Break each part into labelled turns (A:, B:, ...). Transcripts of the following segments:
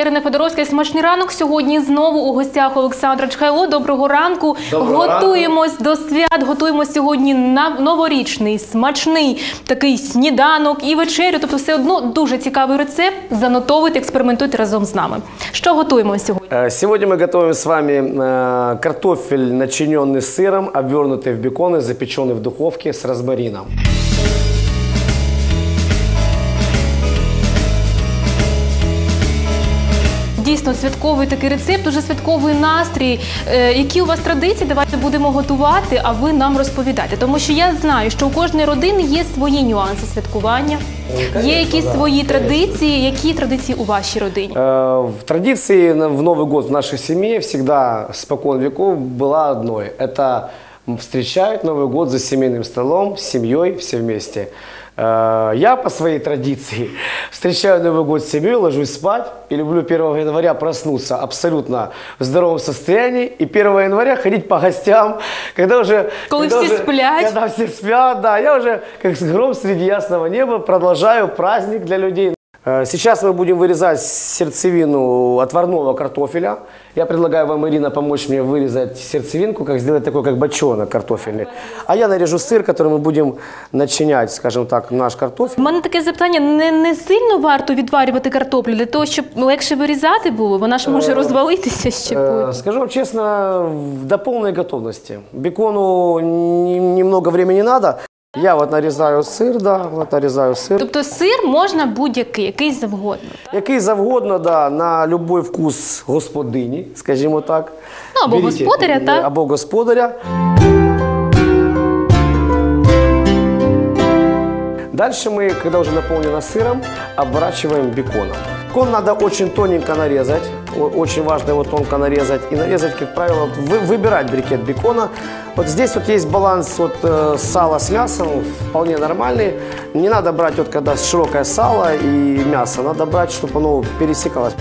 A: Доброго ранку, я Ірина Федоровська. і Смачний ранок. Сьогодні знову у гостях Олександра Чхайло. Доброго ранку.
B: Доброго
A: готуємось до свят. Готуємось сьогодні на новорічний, смачний такий сніданок і вечерю. Тобто, все одно дуже цікавий рецепт. Занотовуйте, експериментуйте разом з нами. Що готуємо сьогодні?
B: Э, Сегодня мы готовим с вами э, картофель, начиненный сыром, обвернутый в бекон и запеченный в духовке с розмарином.
A: Дійсно, святковий такий рецепт, дуже святковий настрій. Е, які у вас традиції? Давайте будемо готувати, а ви нам розповідайте. Тому що я знаю, що у кожної родини є свої нюанси святкування, є якісь
B: да,
A: свої
B: конечно.
A: традиції. Які традиції у вашій родині?
B: Э, В традиции на- в Новый год в нашей семье всегда спокон веков была одной. Это встречают Новый год за семейным столом, с семьей, все вместе. Э, Я по своей традиции встречаю Новый год с семьей, ложусь спать и люблю 1 января проснуться абсолютно в здоровом состоянии и 1 января ходить по гостям, когда уже...
A: Коли
B: когда
A: все
B: уже-
A: сплять.
B: Когда все спят, да. Я уже как гром среди ясного неба продолжаю праздник для людей. Э, Сейчас мы будем вырезать сердцевину отварного картофеля. Я предлагаю вам, Ирина, помочь мне вырезать сердцевинку, как сделать такой, как бочонок картофельный. А я нарежу сыр, который мы будем начинять, скажем так, наш картофель.
A: У мене таке запитання: не, не сильно варто відварювати картоплю для того, щоб легше вирізати було. Вона ж може розвалитися ще
B: Э,
A: потім.
B: Скажу вам честно, в- до полной готовности. Бекону не- немного времени надо. Я вот нарезаю сыр, да, вот нарезаю сыр.
A: Тобто сир можна будь-який, який завгодно.
B: Який завгодно, да, на будь-який вкус господині, скажімо так.
A: Ну, або господаря,
B: е,
A: так?
B: Або господаря. Дальше мы, когда уже наполнено сыром, обворачиваем беконом. Бекон надо очень тоненько нарезать, о- Очень важно его тонко нарезать. И нарезать, как правило, вы- выбирать брикет бекона. Вот здесь вот есть баланс вот, э, сала с мясом, вполне нормальный. Не надо брать, вот, когда широкое сало и мясо, надо брать, чтобы оно пересекалось.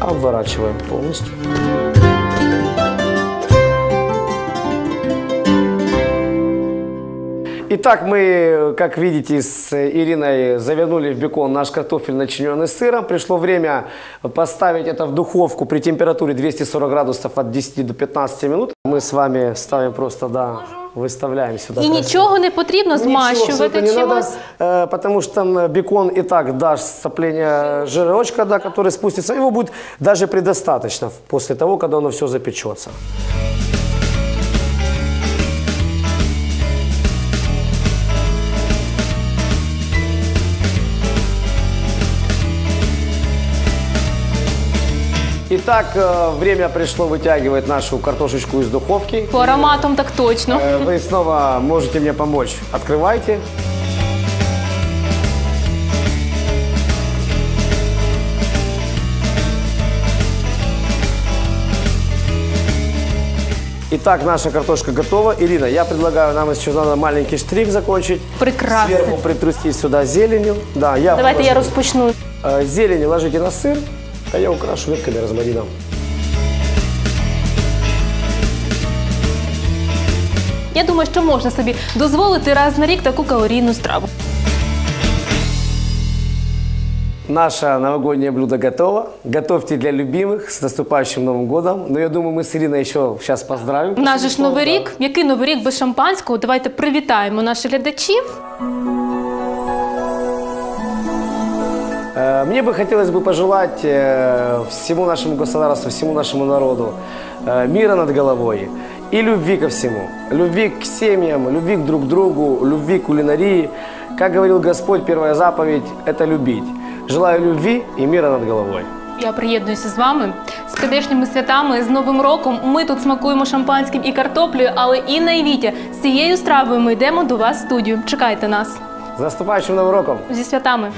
B: Обворачиваем полностью. Итак, мы, как видите, с Ириной завернули в бекон наш картофель, начиненный сыром. Пришло время поставить это в духовку при температуре 240 градусов от 10 до 15 минут. Мы с вами ставим просто, да, выставляем сюда.
A: І
B: красиво.
A: нічого не потрібно
B: Ничего
A: змащувати
B: абсолютно не надо,
A: чимось.
B: э, потому что м, бекон и так даст сцепление жирочка, да, который спустится. Его будет даже предостаточно после того, когда оно все запечется. Итак, э, время пришло вытягивать нашу картошечку из духовки.
A: По ароматам так точно.
B: Э, Вы снова можете мне помочь. Открывайте. Итак, наша картошка готова. Ирина, я предлагаю нам еще надо маленький штрих закончить.
A: Прекрасно.
B: Сверху притрусить сюда зеленью. Да, я
A: Давайте я
B: положу.
A: розпочну.
B: Э, Зелень ложите на сыр, а я украшу ветками розмарина.
A: Я думаю, що можна собі дозволити раз на рік таку калорійну страву.
B: Наше новогоднее блюдо готово. Готовьте для любимых с наступающим Новым годом. Но я думаю, мы с Ириной еще сейчас поздравим.
A: У нас же ж новий рік. Який новий рік без шампанського? Давайте привітаємо наших глядачів.
B: Мне бы хотелось бы пожелать э, всему нашему государству, всему нашему народу э, мира над головой и любви ко всему. Любви к семьям, любви к друг другу, любви к кулинарии. Как говорил Господь, первая заповедь – это любить. Желаю любви и мира над головой.
A: Я приєднуюся з вами з прийдешніми святами, з Новим роком. Ми тут смакуємо шампанським і картоплею, але Інна і Вітя з цією стравою ми йдемо до вас в студію. Чекайте нас
B: С наступающим Новым роком!
A: зі святами.